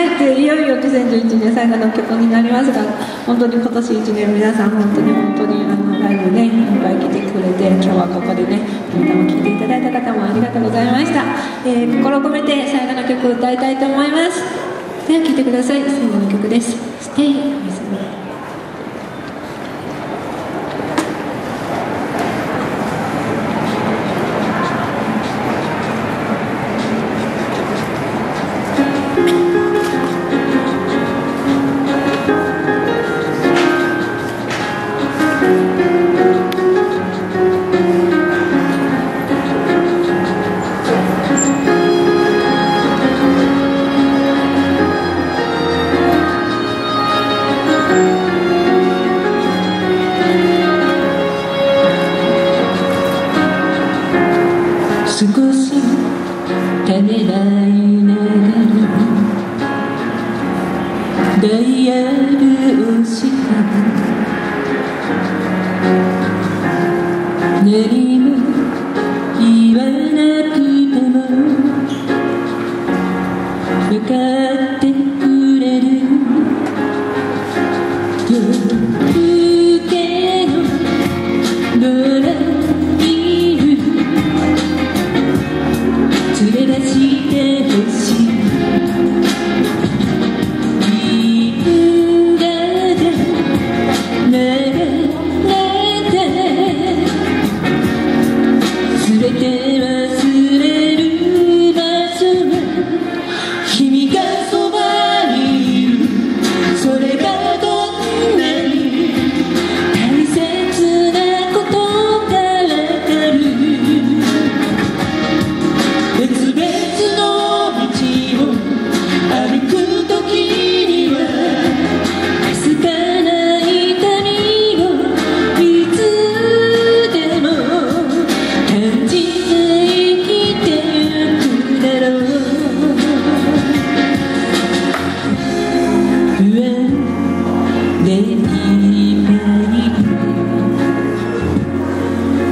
帰っていよいよ2011年最後の曲になりますが本当に今年1年皆さん本当に本当にあのライブねいっぱい来てくれて今日はここでね歌を聴いていただいた方もありがとうございました、えー心を込めて最後の曲を歌いたいと思います。では聴いてください最後の曲です「Stay with me」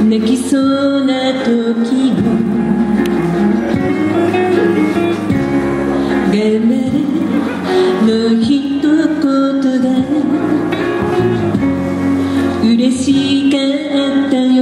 泣きそうな時も。頑張れの一言が嬉しかったよ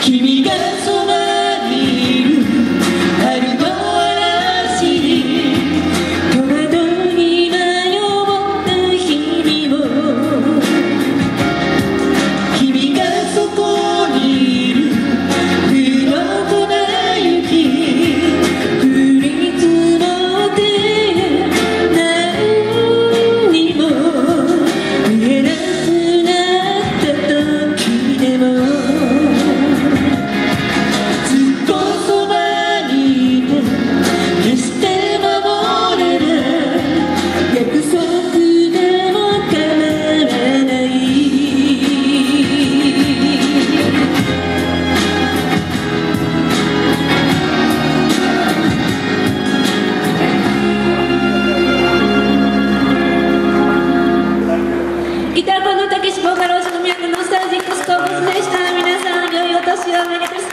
Kimi 甲賀老師の都ノスタルジックストーブスでした皆さん良いお年をおめでとう